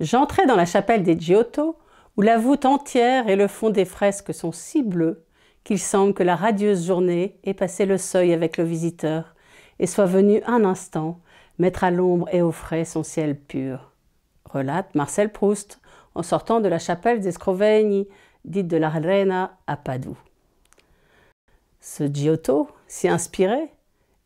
J'entrai dans la chapelle des Giotto, où la voûte entière et le fond des fresques sont si bleus qu'il semble que la radieuse journée ait passé le seuil avec le visiteur et soit venue un instant mettre à l'ombre et au frais son ciel pur. Relate Marcel Proust en sortant de la chapelle des Scrovegni, dite de la Reina à Padoue. Ce Giotto, si inspiré,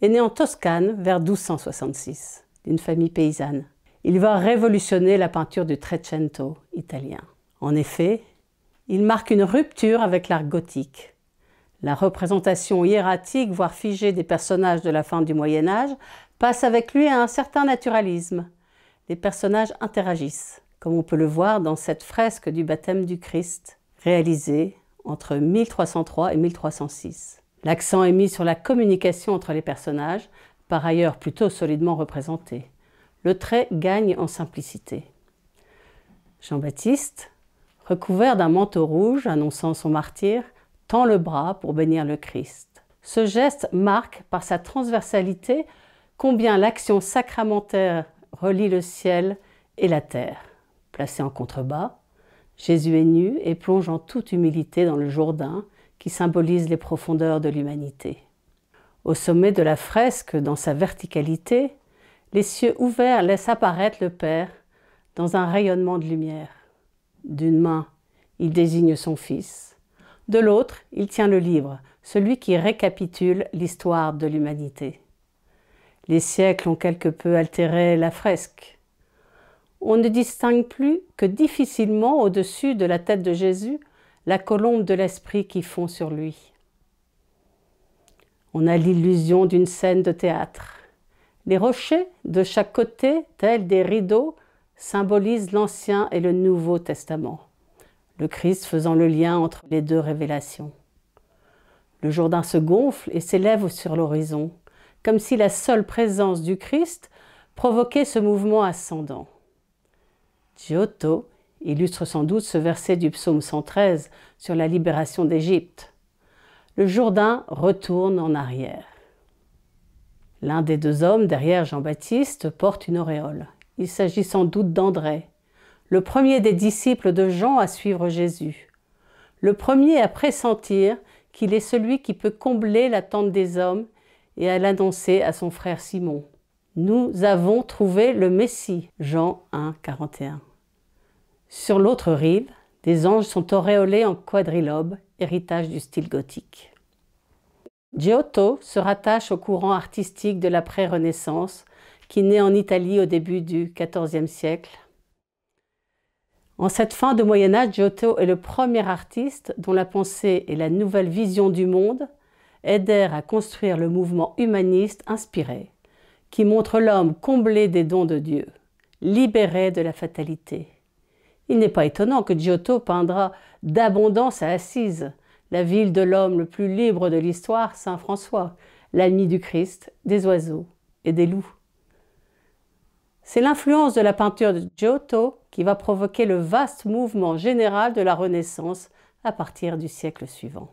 est né en Toscane vers 1266, d'une famille paysanne. Il va révolutionner la peinture du Trecento italien. En effet, il marque une rupture avec l'art gothique. La représentation hiératique, voire figée des personnages de la fin du Moyen Âge, passe avec lui à un certain naturalisme. Les personnages interagissent, comme on peut le voir dans cette fresque du baptême du Christ, réalisée entre 1303 et 1306. L'accent est mis sur la communication entre les personnages, par ailleurs plutôt solidement représentés. Le trait gagne en simplicité. Jean-Baptiste, recouvert d'un manteau rouge annonçant son martyr, tend le bras pour bénir le Christ. Ce geste marque par sa transversalité combien l'action sacramentaire relie le ciel et la terre. Placé en contrebas, Jésus est nu et plonge en toute humilité dans le Jourdain, qui symbolise les profondeurs de l'humanité. Au sommet de la fresque, dans sa verticalité, les cieux ouverts laissent apparaître le Père dans un rayonnement de lumière. D'une main, il désigne son Fils, de l'autre, il tient le livre, celui qui récapitule l'histoire de l'humanité. Les siècles ont quelque peu altéré la fresque. On ne distingue plus que difficilement au-dessus de la tête de Jésus la colombe de l'esprit qui fond sur lui. On a l'illusion d'une scène de théâtre. Les rochers de chaque côté, tels des rideaux, symbolisent l'Ancien et le Nouveau Testament, le Christ faisant le lien entre les deux révélations. Le Jourdain se gonfle et s'élève sur l'horizon, comme si la seule présence du Christ provoquait ce mouvement ascendant. Giotto illustre sans doute ce verset du psaume 113 sur la libération d'Égypte. Le Jourdain retourne en arrière. L'un des deux hommes derrière Jean-Baptiste porte une auréole. Il s'agit sans doute d'André, le premier des disciples de Jean à suivre Jésus, le premier à pressentir qu'il est celui qui peut combler l'attente des hommes et à l'annoncer à son frère Simon. Nous avons trouvé le Messie. Jean 1, 41. Sur l'autre rive, des anges sont auréolés en quadrilobe, héritage du style gothique. Giotto se rattache au courant artistique de l'après-Renaissance qui naît en Italie au début du XIVe siècle. En cette fin de Moyen Âge, Giotto est le premier artiste dont la pensée et la nouvelle vision du monde aidèrent à construire le mouvement humaniste inspiré, qui montre l'homme comblé des dons de Dieu, libéré de la fatalité. Il n'est pas étonnant que Giotto peindra d'abondance à Assise, la ville de l'homme le plus libre de l'histoire, Saint François, l'ami du Christ, des oiseaux et des loups. C'est l'influence de la peinture de Giotto qui va provoquer le vaste mouvement général de la Renaissance à partir du siècle suivant.